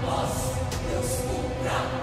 voz, Deus cumpra.